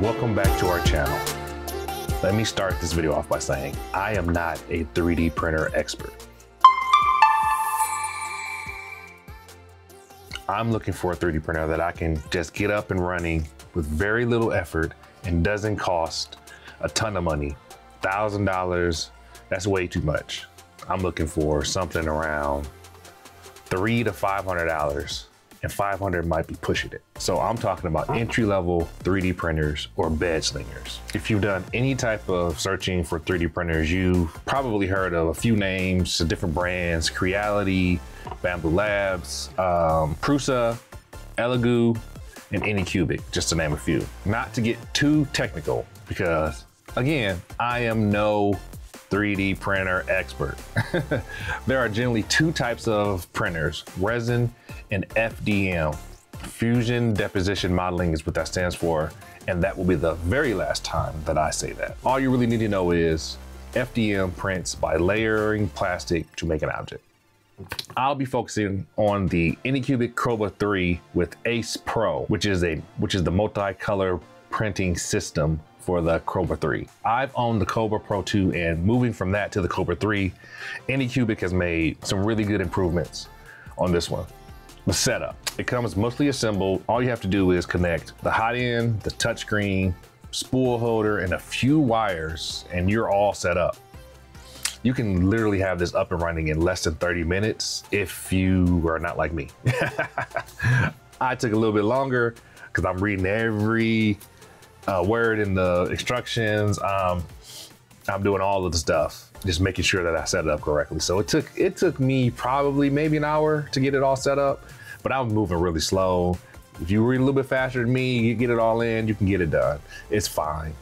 Welcome back to our channel. Let me start this video off by saying I am not a 3D printer expert. I'm looking for a 3D printer that I can just get up and running with very little effort and doesn't cost a ton of money. $1,000, that's way too much. I'm looking for something around three to $500 and 500 might be pushing it. So I'm talking about entry level 3D printers or bed slingers. If you've done any type of searching for 3D printers, you've probably heard of a few names, different brands, Creality, Bambu Labs, um, Prusa, Elegoo, and Anycubic, just to name a few. Not to get too technical, because again, I am no 3D printer expert. there are generally two types of printers, resin and FDM. Fusion Deposition Modeling is what that stands for, and that will be the very last time that I say that. All you really need to know is FDM prints by layering plastic to make an object. I'll be focusing on the Anycubic Kobra 3 with Ace Pro, which is a which is the multicolor printing system for the Kobra 3. I've owned the Kobra Pro 2 and moving from that to the Kobra 3, Anycubic has made some really good improvements on this one. The setup, it comes mostly assembled. All you have to do is connect the hot end, the touchscreen, spool holder, and a few wires, and you're all set up you can literally have this up and running in less than 30 minutes if you are not like me. I took a little bit longer because I'm reading every uh, word in the instructions. Um, I'm doing all of the stuff, just making sure that I set it up correctly. So it took it took me probably maybe an hour to get it all set up, but I was moving really slow. If you read a little bit faster than me, you get it all in, you can get it done. It's fine.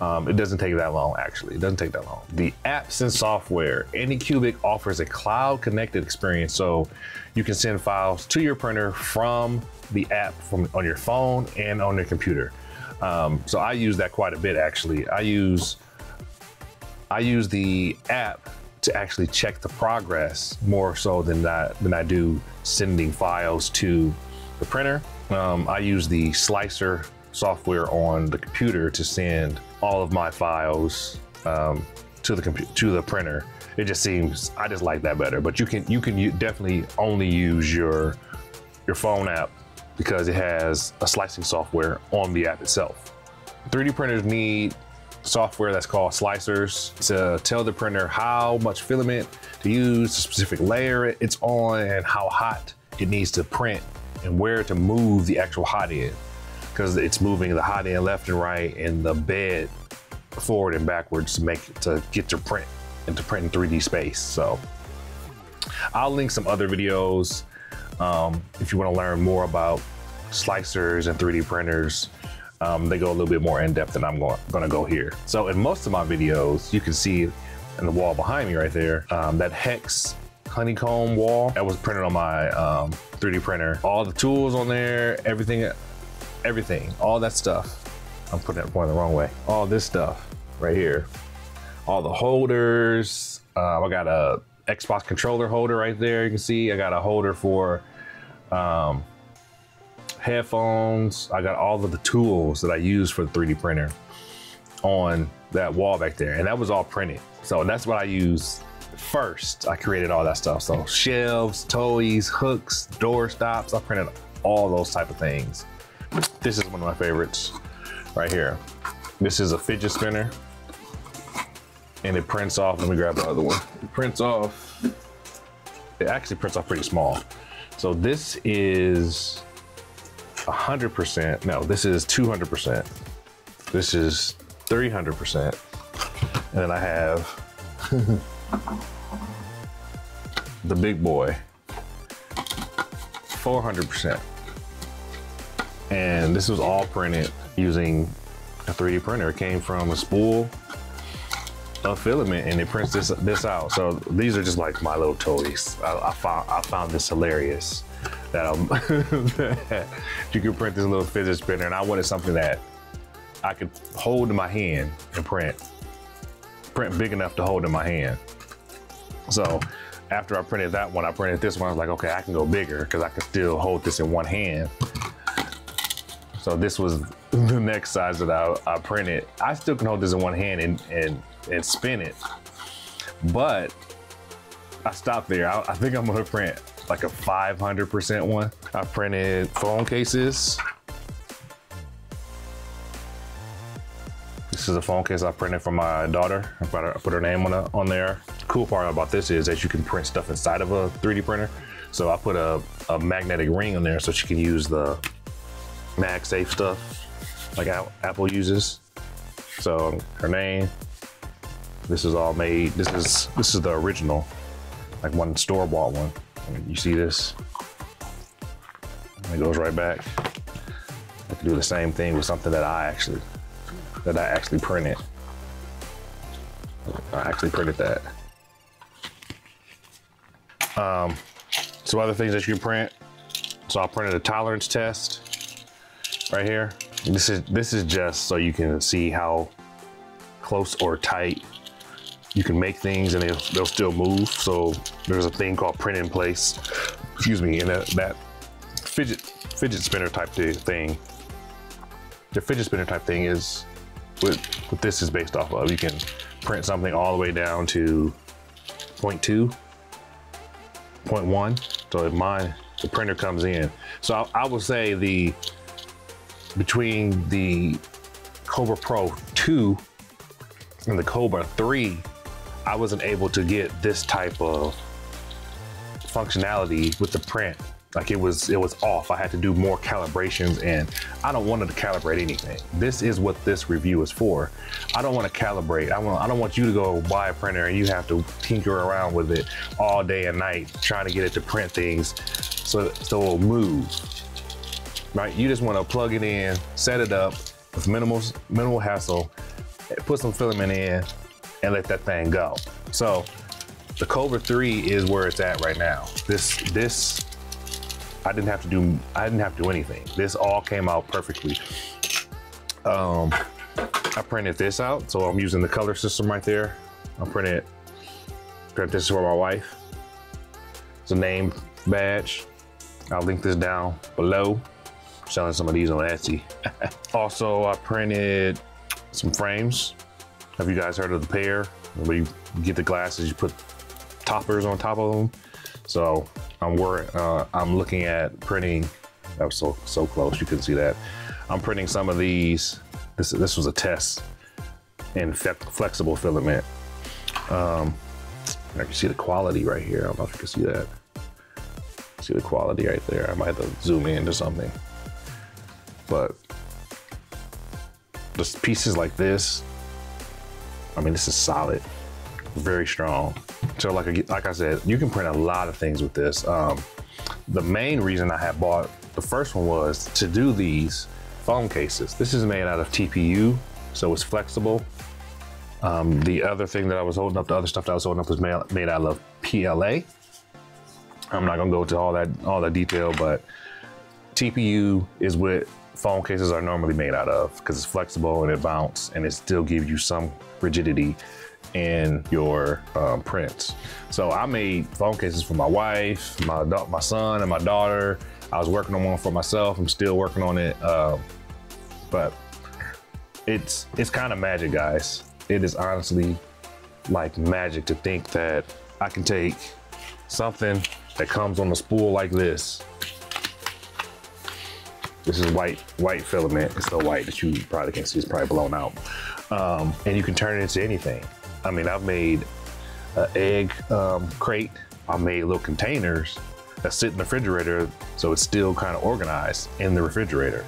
Um, it doesn't take that long, actually. It doesn't take that long. The apps and software, Anycubic offers a cloud connected experience. So you can send files to your printer from the app from on your phone and on your computer. Um, so I use that quite a bit, actually. I use, I use the app to actually check the progress more so than that than I do sending files to the printer. Um, I use the slicer software on the computer to send all of my files um, to the to the printer. It just seems I just like that better. But you can you can definitely only use your your phone app because it has a slicing software on the app itself. 3D printers need software that's called slicers to tell the printer how much filament to use, the specific layer it's on, and how hot it needs to print and where to move the actual hot end because it's moving the hot end left and right and the bed forward and backwards to make to get to print and to print in 3D space. So I'll link some other videos um, if you want to learn more about slicers and 3D printers. Um, they go a little bit more in depth than I'm going, to go here. So in most of my videos, you can see in the wall behind me right there, um, that hex honeycomb wall that was printed on my 3D um, printer. All the tools on there, everything everything, all that stuff. I'm putting it going the wrong way. All this stuff right here. All the holders. Um, I got a Xbox controller holder right there. You can see I got a holder for um, headphones. I got all of the tools that I use for the 3D printer on that wall back there. And that was all printed. So that's what I use first. I created all that stuff. So shelves, toys, hooks, door stops. I printed all those type of things. This is one of my favorites right here. This is a fidget spinner and it prints off. Let me grab the other one. It prints off. It actually prints off pretty small. So this is 100%. No, this is 200%. This is 300%. And then I have the big boy, 400%. And this was all printed using a 3D printer. It came from a spool of filament and it prints this this out. So these are just like my little toys. I, I found I found this hilarious that, um, that you could print this little fidget spinner and I wanted something that I could hold in my hand and print. Print big enough to hold in my hand. So after I printed that one, I printed this one. I was like, okay, I can go bigger because I can still hold this in one hand. So this was the next size that I, I printed. I still can hold this in one hand and, and, and spin it. But I stopped there. I, I think I'm gonna print like a 500% one. I printed phone cases. This is a phone case I printed for my daughter. I put her, I put her name on, a, on there. Cool part about this is that you can print stuff inside of a 3D printer. So I put a, a magnetic ring on there so she can use the MagSafe stuff like Apple uses. So her name, this is all made, this is this is the original, like one store-bought one. You see this? It goes right back. I can do the same thing with something that I actually that I actually printed. I actually printed that. Um, so other things that you can print. So I printed a tolerance test right here. This is this is just so you can see how close or tight you can make things and they'll, they'll still move. So there's a thing called print in place, excuse me, and that, that fidget fidget spinner type thing. The fidget spinner type thing is what, what this is based off of. You can print something all the way down to 0.2, 0.1. So if mine, the printer comes in. So I, I would say the, between the Kobra Pro 2 and the Kobra 3, I wasn't able to get this type of functionality with the print. Like it was, it was off. I had to do more calibrations and I don't want to calibrate anything. This is what this review is for. I don't want to calibrate. I want, I don't want you to go buy a printer and you have to tinker around with it all day and night trying to get it to print things so, so it'll move, right? You just want to plug it in, set it up with minimal, minimal hassle, put some filament in, and let that thing go. So the Kobra 3 is where it's at right now. This, this, I didn't have to do, I didn't have to do anything. This all came out perfectly. Um, I printed this out, so I'm using the color system right there. I printed, print this for my wife. It's a name badge. I'll link this down below. selling some of these on Etsy. also, I printed some frames have you guys heard of the pair? We get the glasses, you put toppers on top of them. So I'm worried, uh, I'm looking at printing. That was so so close, you couldn't see that. I'm printing some of these. This this was a test in flexible filament. Um, I can see the quality right here. I don't know if you can see that. See the quality right there. I might have to zoom in to something. But just pieces like this, I mean, this is solid, very strong. So like, like I said, you can print a lot of things with this. Um, the main reason I had bought the first one was to do these phone cases. This is made out of TPU, so it's flexible. Um, the other thing that I was holding up, the other stuff that I was holding up was made, made out of PLA. I'm not gonna go into all that all that detail, but TPU is what phone cases are normally made out of because it's flexible and it bounces and it still gives you some rigidity in your um, prints. So I made phone cases for my wife, my my son, and my daughter. I was working on one for myself. I'm still working on it, uh, but it's it's kind of magic, guys. It is honestly like magic to think that I can take something that comes on a spool like this this is white white filament. It's so white that you probably can't see. It's probably blown out. Um, and you can turn it into anything. I mean, I've made an egg um, crate. I made little containers that sit in the refrigerator, so it's still kind of organized in the refrigerator.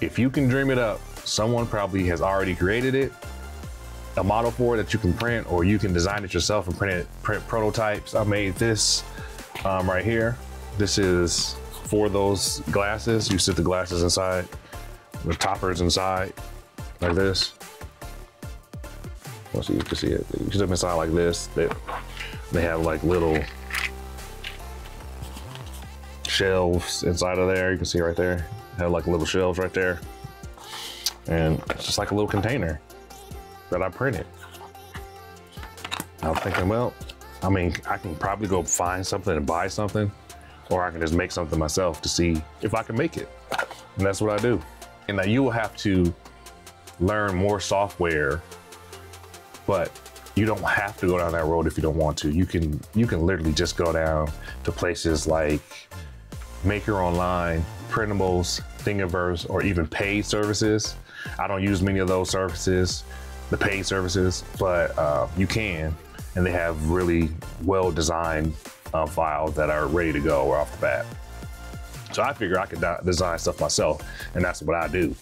If you can dream it up, someone probably has already created it, a model for it that you can print, or you can design it yourself and print it, print prototypes. I made this um, right here. This is for those glasses. You sit the glasses inside, the toppers inside, like this. See, you can see it. You sit them inside like this. They, they have like little shelves inside of there. You can see right there. They have like little shelves right there. And it's just like a little container that I printed. I'm thinking, well, I mean, I can probably go find something and buy something or I can just make something myself to see if I can make it. And that's what I do. And that you will have to learn more software, but you don't have to go down that road if you don't want to. You can you can literally just go down to places like Maker Online, Printables, Thingiverse, or even paid services. I don't use many of those services, the paid services, but uh, you can, and they have really well designed uh, files that are ready to go off the bat. So I figure I could design stuff myself, and that's what I do.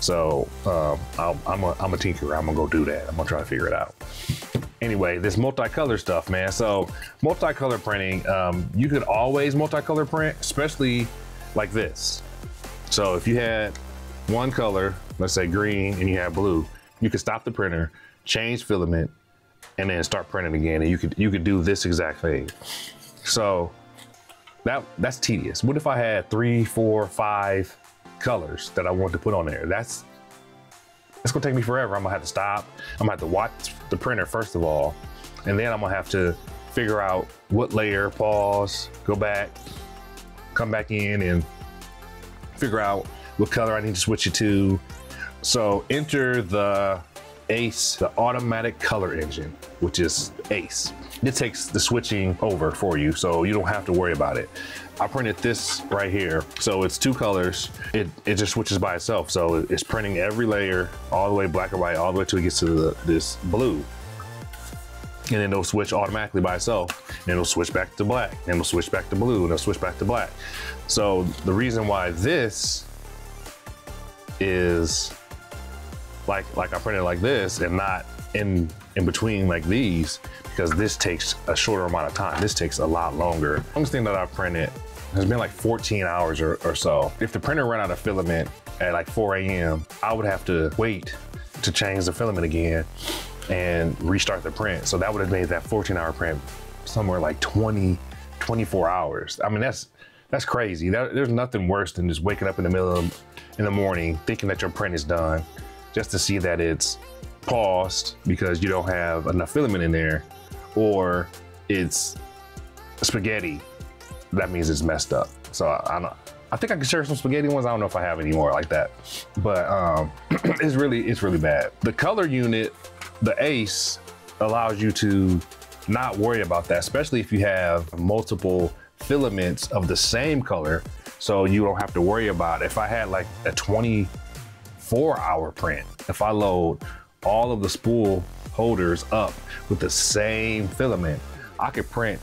So um, i am a, I'm a tinkerer. I'm gonna go do that. I'm gonna try to figure it out. Anyway, this multicolor stuff, man. So multicolor printing, um, you could always multicolor print, especially like this. So if you had one color, let's say green, and you have blue, you could stop the printer, change filament, and then start printing again. And you could you could do this exact thing. So that that's tedious. What if I had three, four, five colors that I want to put on there? That's it's gonna take me forever. I'm gonna have to stop. I'm gonna have to watch the printer first of all, and then I'm gonna have to figure out what layer, pause, go back, come back in and figure out what color I need to switch it to. So enter the ACE, the automatic color engine, which is ACE. It takes the switching over for you, so you don't have to worry about it. I printed this right here. So it's two colors. It, it just switches by itself. So it's printing every layer all the way black and white, all the way till it gets to the, this blue. And then it'll switch automatically by itself. And it'll switch back to black. And it'll switch back to blue. And it'll switch back to black. So the reason why this is like like I printed like this and not in in between like these because this takes a shorter amount of time. This takes a lot longer. The longest thing that I've printed has been like 14 hours or, or so. If the printer ran out of filament at like 4 a.m., I would have to wait to change the filament again and restart the print. So that would have made that 14 hour print somewhere like 20, 24 hours. I mean, that's that's crazy. That, there's nothing worse than just waking up in the middle of in the morning thinking that your print is done just to see that it's paused because you don't have enough filament in there or it's spaghetti that means it's messed up. So I, I don't. I think I can share some spaghetti ones. I don't know if I have any more like that, but um, it's really it's really bad. The color unit, the ACE, allows you to not worry about that, especially if you have multiple filaments of the same color. So you don't have to worry about if I had like a 24 hour print, if I load all of the spool holders up with the same filament, I could print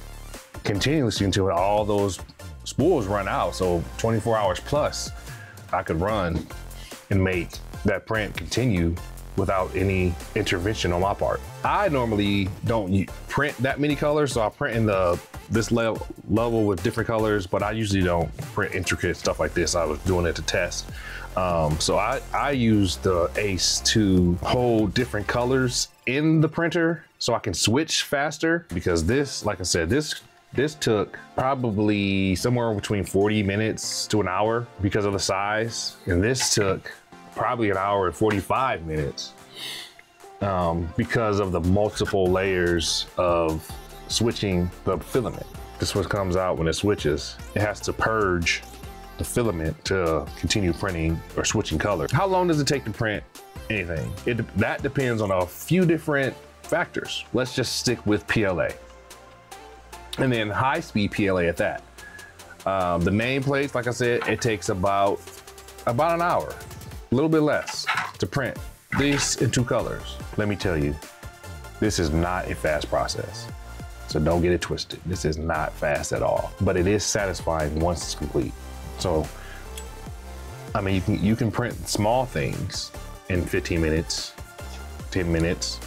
continuously until all those spools run out. So 24 hours plus, I could run and make that print continue without any intervention on my part. I normally don't print that many colors, so I print in the this level level with different colors, but I usually don't print intricate stuff like this. I was doing it to test. Um, so I, I use the ACE to hold different colors in the printer so I can switch faster because this, like I said, this this took probably somewhere between 40 minutes to an hour because of the size. And this took probably an hour and 45 minutes um, because of the multiple layers of switching the filament. This one comes out when it switches. It has to purge the filament to continue printing or switching color. How long does it take to print anything? It, that depends on a few different factors. Let's just stick with PLA and then high speed PLA at that. Um, the nameplates, like I said, it takes about about an hour, a little bit less to print these in two colors. Let me tell you, this is not a fast process. So don't get it twisted. This is not fast at all, but it is satisfying once it's complete. So, I mean, you can you can print small things in 15 minutes, 10 minutes,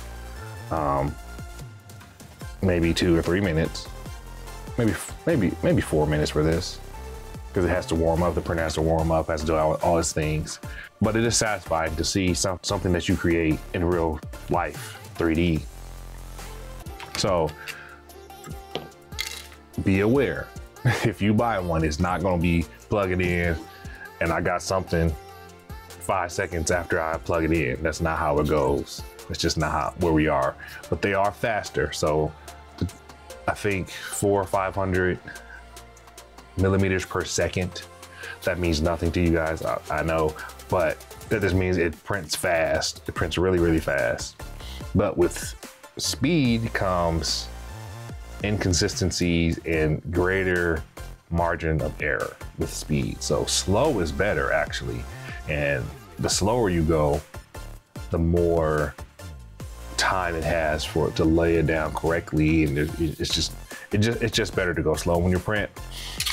um, maybe two or three minutes maybe maybe maybe four minutes for this because it has to warm up. The printer has to warm up, has to do all, all its things. But it is satisfying to see some, something that you create in real life, 3D. So be aware. if you buy one, it's not going to be plug it in and I got something five seconds after I plug it in. That's not how it goes. It's just not how, where we are. But they are faster. So I think four or 500 millimeters per second. That means nothing to you guys, I, I know, but That just means it prints fast. It prints really, really fast. But with speed comes inconsistencies and greater margin of error with speed. So slow is better actually. And the slower you go, the more time it has for it to lay it down correctly. And it's just, it just, it's just better to go slow when you print.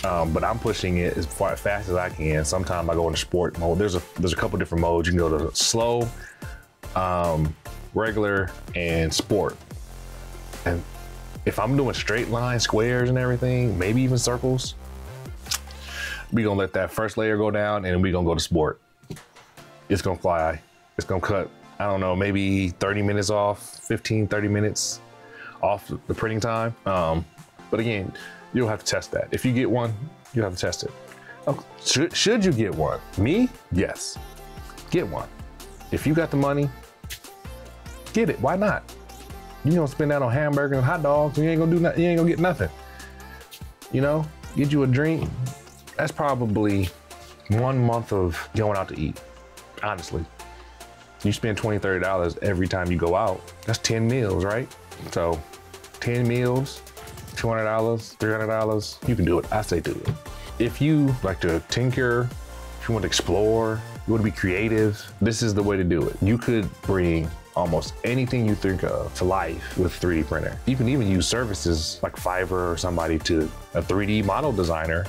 Um, but I'm pushing it as far as fast as I can. Sometimes I go into sport mode. There's a there's a couple different modes. You can go to slow, um, regular, and sport. And if I'm doing straight line, squares, and everything, maybe even circles, we gonna let that first layer go down, and we gonna go to sport. It's gonna fly. It's gonna cut. I don't know, maybe 30 minutes off, 15, 30 minutes off the printing time. Um, but again, you'll have to test that. If you get one, you have to test it. Should, should you get one? Me? Yes. Get one. If you got the money, get it. Why not? You don't spend that on hamburgers and hot dogs, and you ain't gonna do nothing. You ain't gonna get nothing. You know, get you a drink. That's probably one month of going out to eat. Honestly, you spend 20 $30 every time you go out. That's 10 meals, right? So 10 meals, $200, $300, you can do it. I say do it. If you like to tinker, if you want to explore, you want to be creative, this is the way to do it. You could bring almost anything you think of to life with 3D printer. You can even use services like Fiverr or somebody to a 3D model designer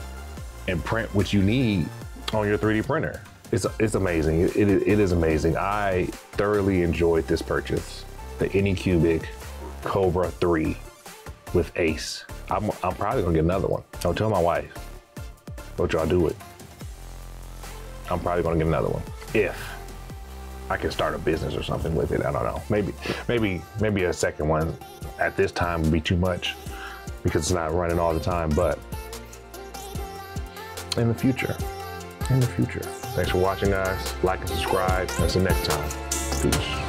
and print what you need on your 3D printer. It's, it's amazing. It, it, it is amazing. I thoroughly enjoyed this purchase. The Anycubic Kobra 3 with Ace. I'm, I'm probably gonna get another one. I'll tell my wife. Don't y'all do it. I'm probably gonna get another one. If I can start a business or something with it. I don't know. Maybe, maybe, maybe a second one at this time would be too much because it's not running all the time, but in the future, in the future. Thanks for watching guys. Like and subscribe. Until next time. Peace.